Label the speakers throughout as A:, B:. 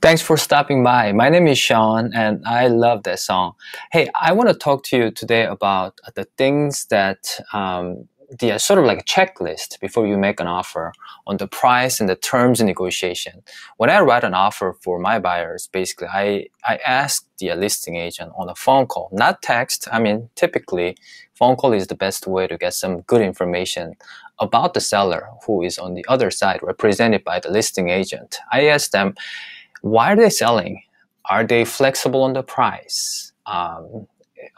A: Thanks for stopping by. My name is Shawn and I love that song. Hey, I want to talk to you today about the things that um, the uh, sort of like a checklist before you make an offer on the price and the terms and negotiation. When I write an offer for my buyers, basically I, I ask the listing agent on a phone call, not text. I mean, typically phone call is the best way to get some good information about the seller who is on the other side represented by the listing agent. I ask them, why are they selling? Are they flexible on the price? Um,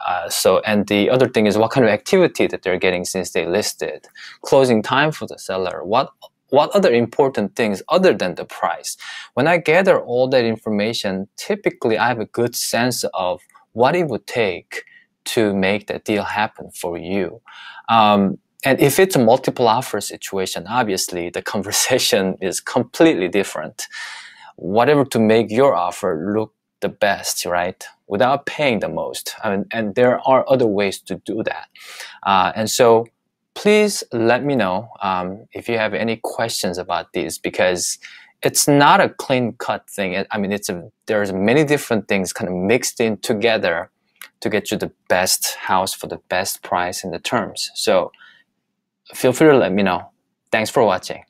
A: uh, so, and the other thing is what kind of activity that they're getting since they listed, closing time for the seller, what what other important things other than the price? When I gather all that information, typically I have a good sense of what it would take to make that deal happen for you. Um, and if it's a multiple offer situation, obviously the conversation is completely different whatever to make your offer look the best, right? Without paying the most. I mean, and there are other ways to do that. Uh, and so please let me know um, if you have any questions about this because it's not a clean cut thing. I mean, it's a, there's many different things kind of mixed in together to get you the best house for the best price and the terms. So feel free to let me know. Thanks for watching.